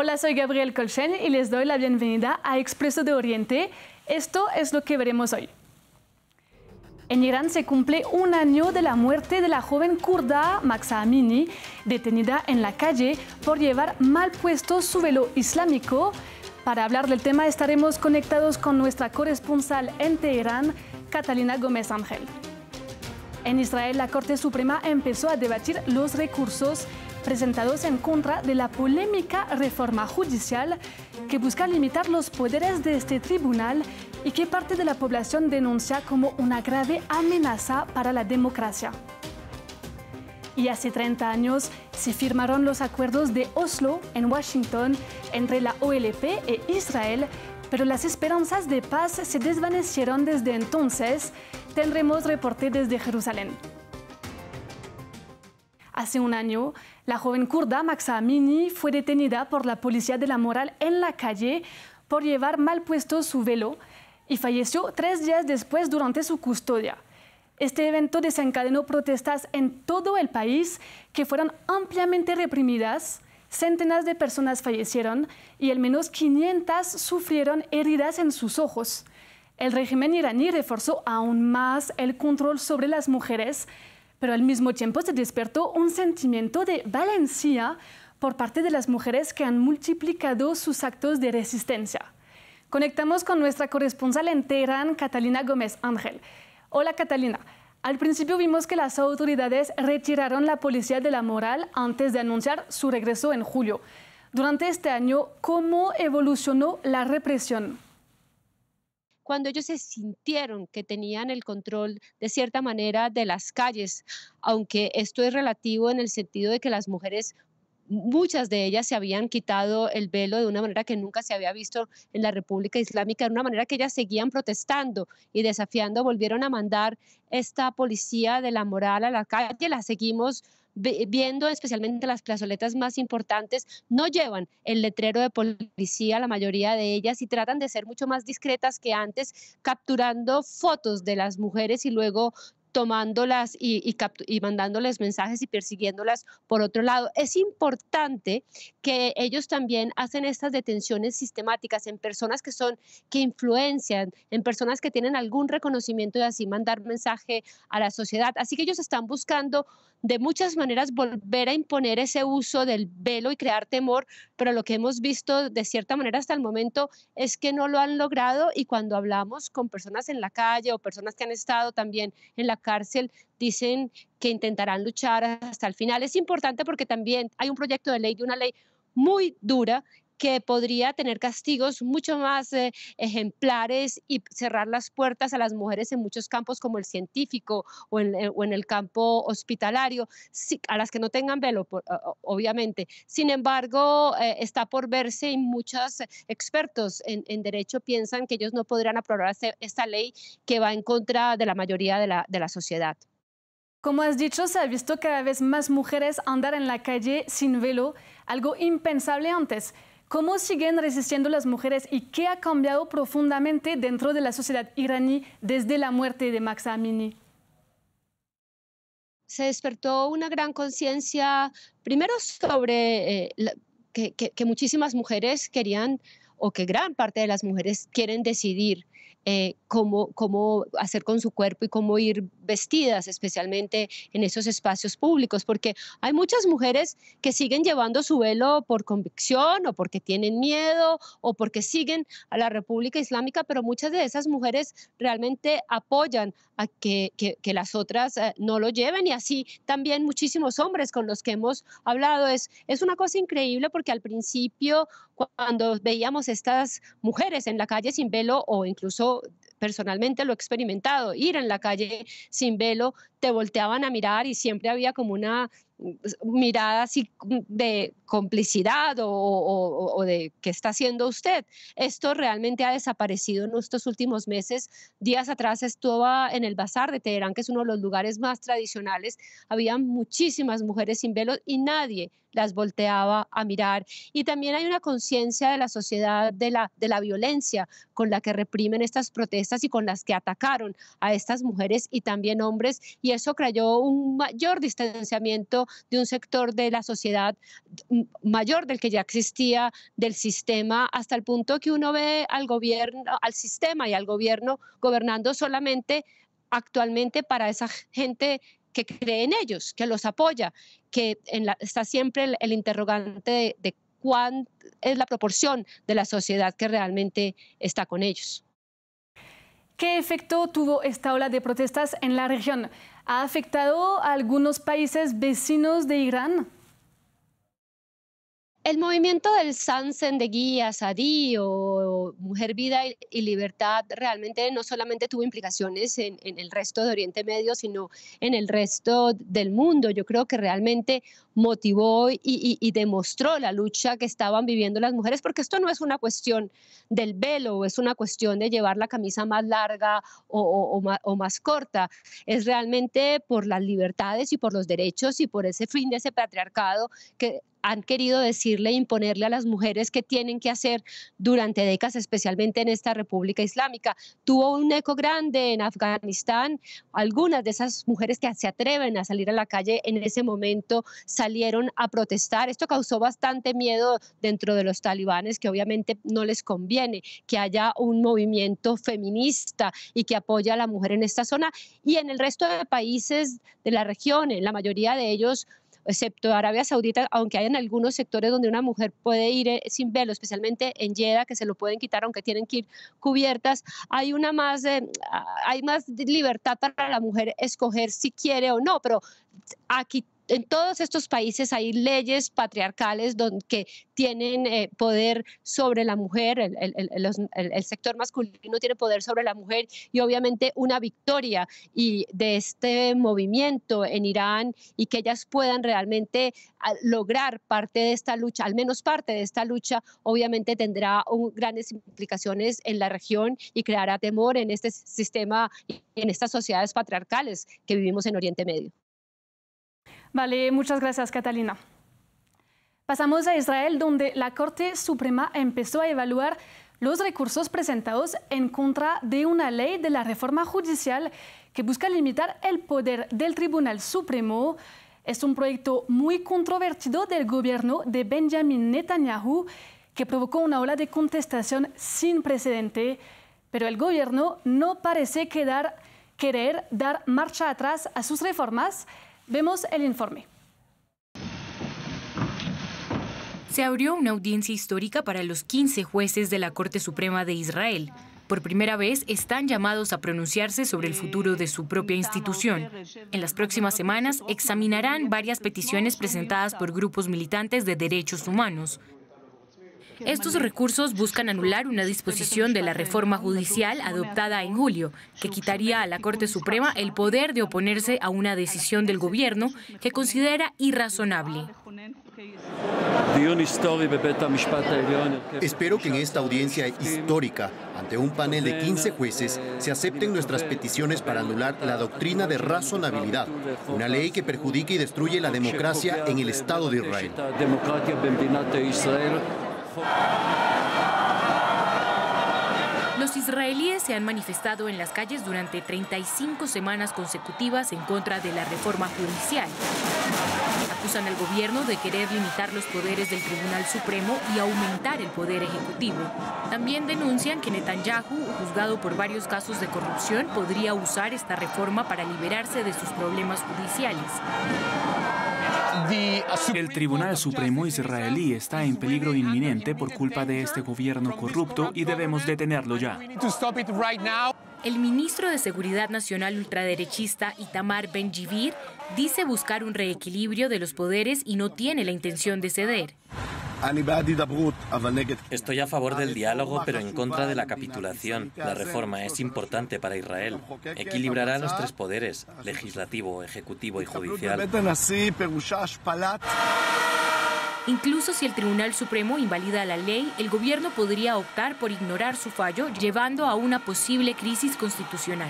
Hola, soy Gabriel Colchen y les doy la bienvenida a Expreso de Oriente. Esto es lo que veremos hoy. En Irán se cumple un año de la muerte de la joven kurda Mahsa Amini, detenida en la calle por llevar mal puesto su velo islámico. Para hablar del tema estaremos conectados con nuestra corresponsal en Teherán, Catalina Gómez Ángel. En Israel, la Corte Suprema empezó a debatir los recursos presentados en contra de la polémica reforma judicial que busca limitar los poderes de este tribunal y que parte de la población denuncia como una grave amenaza para la democracia. Y hace 30 años se firmaron los acuerdos de Oslo en Washington entre la OLP e Israel, pero las esperanzas de paz se desvanecieron desde entonces. Tendremos reporte desde Jerusalén. Hace un año, la joven kurda Maxa Amini fue detenida por la policía de la moral en la calle por llevar mal puesto su velo y falleció tres días después durante su custodia. Este evento desencadenó protestas en todo el país que fueron ampliamente reprimidas. Centenas de personas fallecieron y al menos 500 sufrieron heridas en sus ojos. El régimen iraní reforzó aún más el control sobre las mujeres pero al mismo tiempo se despertó un sentimiento de valencia por parte de las mujeres que han multiplicado sus actos de resistencia. Conectamos con nuestra corresponsal en Teherán, Catalina Gómez Ángel. Hola Catalina. Al principio vimos que las autoridades retiraron la policía de la moral antes de anunciar su regreso en julio. Durante este año, ¿cómo evolucionó la represión? Cuando ellos se sintieron que tenían el control de cierta manera de las calles, aunque esto es relativo en el sentido de que las mujeres muchas de ellas se habían quitado el velo de una manera que nunca se había visto en la República Islámica, de una manera que ellas seguían protestando y desafiando, volvieron a mandar esta policía de la moral a la calle, la seguimos viendo especialmente las plazoletas más importantes, no llevan el letrero de policía, la mayoría de ellas, y tratan de ser mucho más discretas que antes, capturando fotos de las mujeres y luego tomándolas y, y, mandándoles mensajes y persiguiéndolas por otro lado. Es importante que ellos también hacen estas detenciones sistemáticas en personas que son, que influencian, en personas que tienen algún reconocimiento y así mandar mensaje a la sociedad. Así que ellos están buscando de muchas maneras volver a imponer ese uso del velo y crear temor, pero lo que hemos visto de cierta manera hasta el momento es que no lo han logrado y cuando hablamos con personas en la calle o personas que han estado también en la cárcel, dicen que intentarán luchar hasta el final. Es importante porque también hay un proyecto de ley, de una ley muy dura que podría tener castigos mucho más eh, ejemplares y cerrar las puertas a las mujeres en muchos campos como el científico o en, eh, el campo hospitalario, a las que no tengan velo, obviamente. Sin embargo, eh, está por verse y muchos expertos en, derecho piensan que ellos no podrán aprobar esta ley que va en contra de la mayoría de la, de la sociedad. Como has dicho, se ha visto cada vez más mujeres andar en la calle sin velo, algo impensable antes. ¿Cómo siguen resistiendo las mujeres y qué ha cambiado profundamente dentro de la sociedad iraní desde la muerte de Max Amini? Se despertó una gran conciencia, primero sobre eh, que, muchísimas mujeres querían, o que gran parte de las mujeres quieren decidir eh, cómo, cómo hacer con su cuerpo y cómo ir vestidas, especialmente en esos espacios públicos, porque hay muchas mujeres que siguen llevando su velo por convicción o porque tienen miedo o porque siguen a la República Islámica, pero muchas de esas mujeres realmente apoyan a que, que, las otras eh, no lo lleven y así también muchísimos hombres con los que hemos hablado. Es, es una cosa increíble porque al principio cuando veíamos estas mujeres en la calle sin velo o incluso personalmente lo he experimentado, ir en la calle sin velo, te volteaban a mirar y siempre había como una mirada así de complicidad o, de qué está haciendo usted. Esto realmente ha desaparecido en estos últimos meses. Días atrás estuvo en el bazar de Teherán, que es uno de los lugares más tradicionales. Había muchísimas mujeres sin velo y nadie las volteaba a mirar. Y también hay una conciencia de la sociedad de la, de la violencia con la que reprimen estas protestas y con las que atacaron a estas mujeres y también hombres. y eso creó un mayor distanciamiento de un sector de la sociedad mayor del que ya existía del sistema hasta el punto que uno ve al gobierno, al sistema y al gobierno gobernando solamente actualmente para esa gente que cree en ellos, que los apoya, que está siempre el, interrogante de, cuán es la proporción de la sociedad que realmente está con ellos. ¿Qué efecto tuvo esta ola de protestas en la región? ¿Ha afectado a algunos países vecinos de Irán? El movimiento del Sansen de Guía, Sadí o Mujer, Vida y Libertad realmente no solamente tuvo implicaciones en, el resto de Oriente Medio, sino en el resto del mundo. Yo creo que realmente motivó y, demostró la lucha que estaban viviendo las mujeres, porque esto no es una cuestión del velo, es una cuestión de llevar la camisa más larga o, o más corta, es realmente por las libertades y por los derechos y por ese fin de ese patriarcado que han querido decirle, imponerle a las mujeres que tienen que hacer durante décadas, especialmente en esta República Islámica. Tuvo un eco grande en Afganistán. Algunas de esas mujeres que se atreven a salir a la calle en ese momento salieron a protestar. Esto causó bastante miedo dentro de los talibanes, que obviamente no les conviene que haya un movimiento feminista y que apoya a la mujer en esta zona. Y en el resto de países de la región, en la mayoría de ellos, excepto Arabia Saudita, aunque hay en algunos sectores donde una mujer puede ir eh, sin velo, especialmente en Jeddah, que se lo pueden quitar aunque tienen que ir cubiertas, hay una más, eh, hay más libertad para la mujer escoger si quiere o no, pero aquí en todos estos países hay leyes patriarcales donde, que tienen eh, poder sobre la mujer, el, sector masculino tiene poder sobre la mujer y obviamente una victoria y de este movimiento en Irán y que ellas puedan realmente ah, lograr parte de esta lucha, al menos parte de esta lucha, obviamente tendrá grandes implicaciones en la región y creará temor en este sistema y en estas sociedades patriarcales que vivimos en Oriente Medio. Vale, muchas gracias, Catalina. Pasamos a Israel, donde la Corte Suprema empezó a evaluar los recursos presentados en contra de una ley de la reforma judicial que busca limitar el poder del Tribunal Supremo. Es un proyecto muy controvertido del gobierno de Benjamin Netanyahu que provocó una ola de contestación sin precedente, pero el gobierno no parece querer dar marcha atrás a sus reformas. Vemos el informe. Se abrió una audiencia histórica para los 15 jueces de la Corte Suprema de Israel. Por primera vez están llamados a pronunciarse sobre el futuro de su propia institución. En las próximas semanas examinarán varias peticiones presentadas por grupos militantes de derechos humanos. Estos recursos buscan anular una disposición de la reforma judicial adoptada en julio, que quitaría a la Corte Suprema el poder de oponerse a una decisión del gobierno que considera irrazonable. Espero que en esta audiencia histórica, ante un panel de 15 jueces, se acepten nuestras peticiones para anular la doctrina de razonabilidad, una ley que perjudique y destruye la democracia en el Estado de Israel. Los israelíes se han manifestado en las calles durante 35 semanas consecutivas en contra de la reforma judicial. Acusan al gobierno de querer limitar los poderes del Tribunal Supremo y aumentar el poder ejecutivo. También denuncian que Netanyahu, juzgado por varios casos de corrupción, podría usar esta reforma para liberarse de sus problemas judiciales. El Tribunal Supremo israelí está en peligro inminente por culpa de este gobierno corrupto y debemos detenerlo ya. El ministro de Seguridad Nacional ultraderechista Itamar Ben-Gvir dice buscar un reequilibrio de los poderes y no tiene la intención de ceder. Estoy a favor del diálogo, pero en contra de la capitulación. La reforma es importante para Israel. Equilibrará los tres poderes, legislativo, ejecutivo y judicial. Incluso si el Tribunal Supremo invalida la ley, el gobierno podría optar por ignorar su fallo, llevando a una posible crisis constitucional.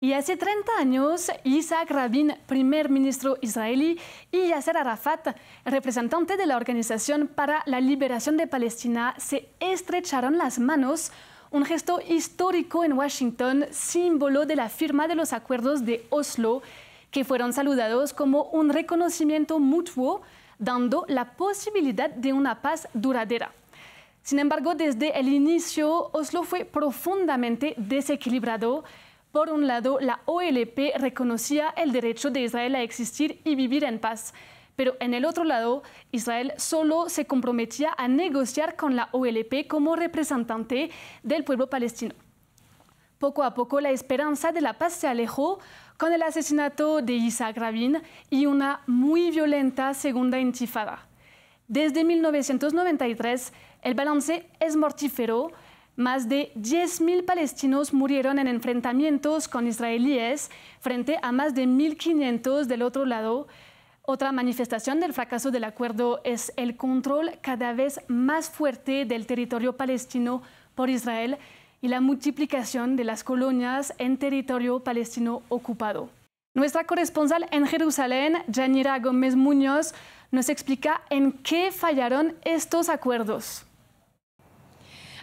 Y hace 30 años, Isaac Rabin, primer ministro israelí, y Yasser Arafat, representante de la Organización para la Liberación de Palestina, se estrecharon las manos un gesto histórico en Washington, símbolo de la firma de los acuerdos de Oslo, que fueron saludados como un reconocimiento mutuo, dando la posibilidad de una paz duradera. Sin embargo, desde el inicio, Oslo fue profundamente desequilibrado. Por un lado, la OLP reconocía el derecho de Israel a existir y vivir en paz, pero en el otro lado, Israel solo se comprometía a negociar con la OLP como representante del pueblo palestino. Poco a poco la esperanza de la paz se alejó con el asesinato de Isaac Rabin y una muy violenta segunda intifada. Desde 1993, el balance es mortífero. Más de 10.000 palestinos murieron en enfrentamientos con israelíes frente a más de 1.500 del otro lado. Otra manifestación del fracaso del acuerdo es el control cada vez más fuerte del territorio palestino por Israel y la multiplicación de las colonias en territorio palestino ocupado. Nuestra corresponsal en Jerusalén, Janira Gómez Muñoz, nos explica en qué fallaron estos acuerdos.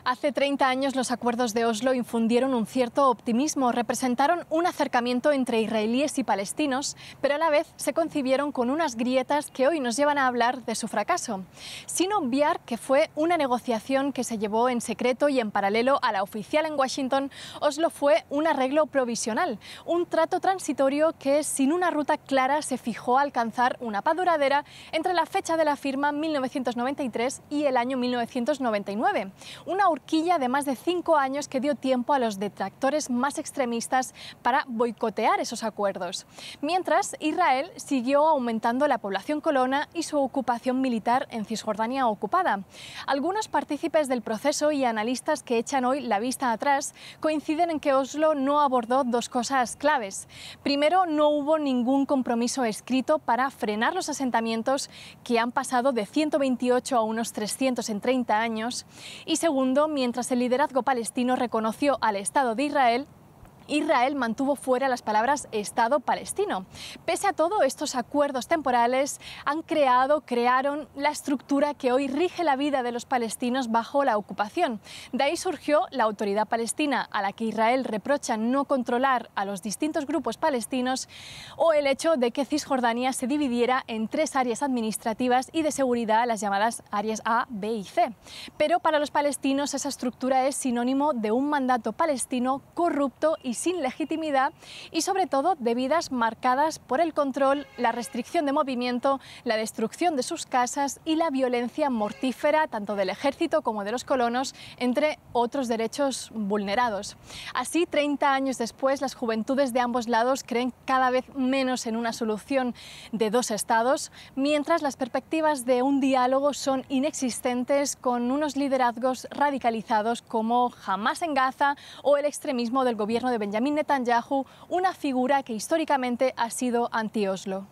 Hace 30 años los acuerdos de Oslo infundieron un cierto optimismo, representaron un acercamiento entre israelíes y palestinos, pero a la vez se concibieron con unas grietas que hoy nos llevan a hablar de su fracaso. Sin obviar que fue una negociación que se llevó en secreto y en paralelo a la oficial en Washington, Oslo fue un arreglo provisional, un trato transitorio que sin una ruta clara se fijó a alcanzar una paz duradera entre la fecha de la firma 1993 y el año 1999. Una horquilla de más de cinco años que dio tiempo a los detractores más extremistas para boicotear esos acuerdos. Mientras, Israel siguió aumentando la población colona y su ocupación militar en Cisjordania ocupada. Algunos partícipes del proceso y analistas que echan hoy la vista atrás coinciden en que Oslo no abordó dos cosas claves. Primero, no hubo ningún compromiso escrito para frenar los asentamientos que han pasado de 128 a unos 300 en 30 años. Y segundo, mientras el liderazgo palestino reconoció al Estado de Israel Israel mantuvo fuera las palabras Estado palestino. Pese a todo, estos acuerdos temporales han creado, crearon la estructura que hoy rige la vida de los palestinos bajo la ocupación. De ahí surgió la autoridad palestina, a la que Israel reprocha no controlar a los distintos grupos palestinos, o el hecho de que Cisjordania se dividiera en tres áreas administrativas y de seguridad, las llamadas áreas A, B y C. Pero para los palestinos esa estructura es sinónimo de un mandato palestino corrupto y sin legitimidad y sobre todo de vidas marcadas por el control, la restricción de movimiento, la destrucción de sus casas y la violencia mortífera tanto del ejército como de los colonos, entre otros derechos vulnerados. Así, 30 años después, las juventudes de ambos lados creen cada vez menos en una solución de dos estados, mientras las perspectivas de un diálogo son inexistentes con unos liderazgos radicalizados como Hamas en Gaza o el extremismo del gobierno de Benjamin Netanyahu, una figura que históricamente ha sido anti-Oslo.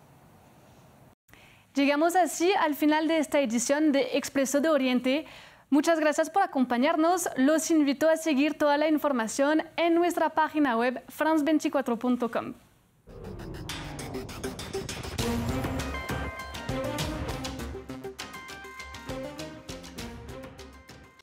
Llegamos así al final de esta edición de Expreso de Oriente. Muchas gracias por acompañarnos. Los invito a seguir toda la información en nuestra página web france24.com.